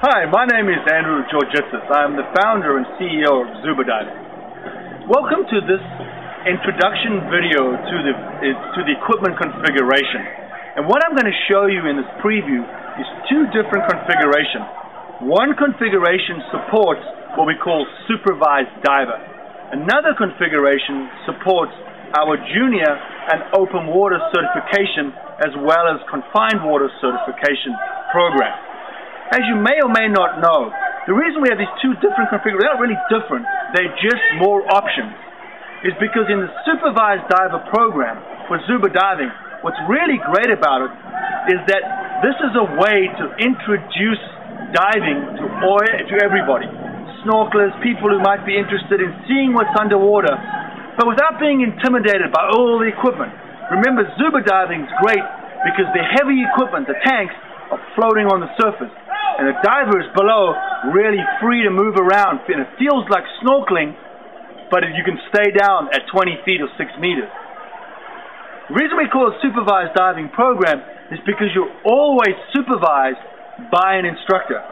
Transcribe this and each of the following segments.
Hi, my name is Andrew Georgitsis. I'm the founder and CEO of Zuba Diving. Welcome to this introduction video to the, to the equipment configuration. And what I'm going to show you in this preview is two different configurations. One configuration supports what we call supervised diver. Another configuration supports our junior and open water certification as well as confined water certification program. As you may or may not know, the reason we have these two different configurations, they're not really different, they're just more options, is because in the supervised diver program for Zuba diving, what's really great about it is that this is a way to introduce diving to, to everybody. Snorkelers, people who might be interested in seeing what's underwater, but without being intimidated by all the equipment. Remember, Zuba diving is great because the heavy equipment, the tanks, are floating on the surface. And the diver is below, really free to move around. And it feels like snorkeling, but you can stay down at 20 feet or 6 meters. The reason we call it supervised diving program is because you're always supervised by an instructor.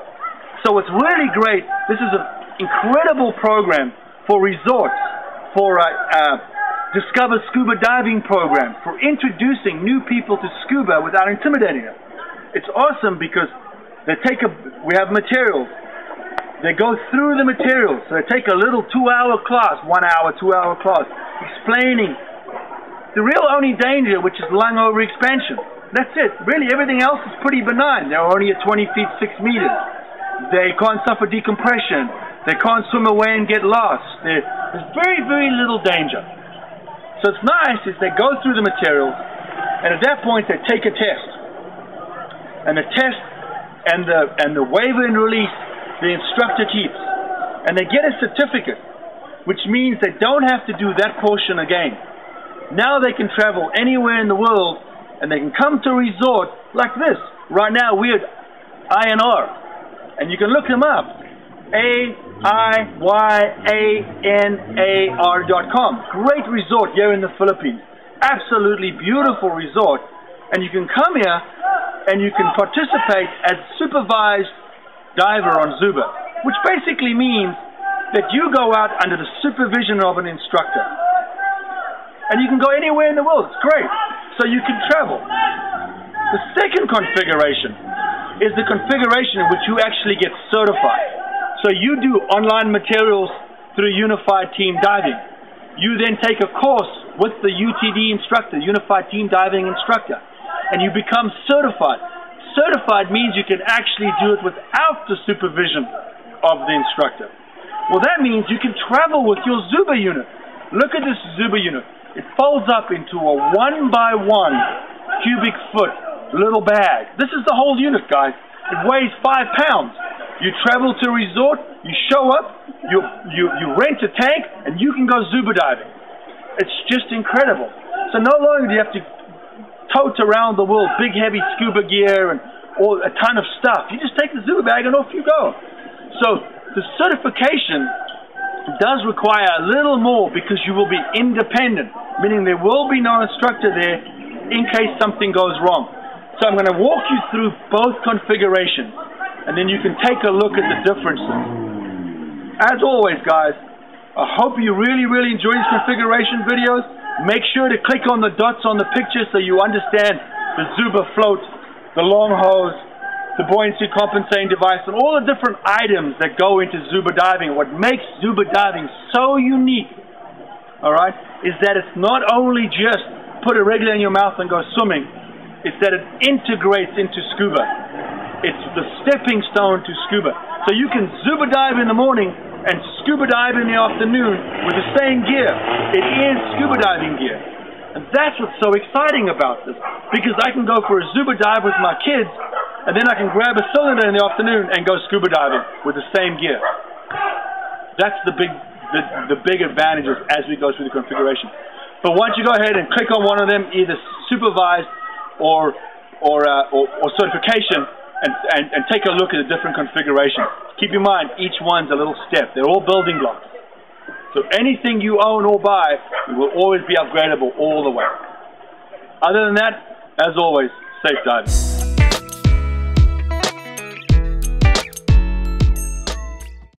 So it's really great. This is an incredible program for resorts, for uh, uh, Discover Scuba Diving program for introducing new people to scuba without intimidating them. It's awesome because they take a, we have materials. They go through the materials. So they take a little two-hour class, one hour, two-hour class, explaining the real only danger, which is lung overexpansion. That's it. Really, everything else is pretty benign. They're only at 20 feet, 6 meters. They can't suffer decompression. They can't swim away and get lost. There's very, very little danger. So it's nice is they go through the materials, and at that point they take a test. And the test and the and the waiver and release the instructor keeps, and they get a certificate, which means they don't have to do that portion again. Now they can travel anywhere in the world, and they can come to a resort like this. Right now we're at Aiyanar, and you can look them up. A I Y A N A R dot com. Great resort here in the Philippines. Absolutely beautiful resort. And you can come here and you can participate as supervised diver on Zuba, which basically means that you go out under the supervision of an instructor. And you can go anywhere in the world. It's great. So you can travel. The second configuration is the configuration in which you actually get certified. So you do online materials through Unified Team Diving. You then take a course with the UTD instructor, Unified Team Diving instructor, and you become certified. Certified means you can actually do it without the supervision of the instructor. Well, that means you can travel with your Zuba unit. Look at this Zuba unit. It folds up into a one by one cubic foot little bag. This is the whole unit, guys. It weighs five pounds. You travel to a resort, you show up, you, you, you rent a tank, and you can go Zuba diving. It's just incredible. So no longer do you have to tote around the world big heavy scuba gear and all a ton of stuff. You just take the Zuba bag and off you go. So the certification does require a little more because you will be independent, meaning there will be no instructor there in case something goes wrong. So I'm going to walk you through both configurations and then you can take a look at the differences. As always, guys, I hope you really, really enjoy these configuration videos. Make sure to click on the dots on the picture so you understand the Zuba float, the long hose, the buoyancy compensating device, and all the different items that go into Zuba diving. What makes Zuba diving so unique, all right, is that it's not only just put a regulator in your mouth and go swimming, it's that it integrates into scuba. It's the stepping stone to scuba. So you can Zuba dive in the morning and scuba dive in the afternoon with the same gear. It is scuba diving gear. And that's what's so exciting about this. Because I can go for a scuba dive with my kids, and then I can grab a cylinder in the afternoon and go scuba diving with the same gear. That's the big, the, the big advantages as we go through the configuration. But once you go ahead and click on one of them, either supervised or or, uh, or, or certification, and, and, and take a look at the different configurations. Keep in mind, each one's a little step. They're all building blocks. So anything you own or buy will always be upgradable all the way. Other than that, as always, safe diving.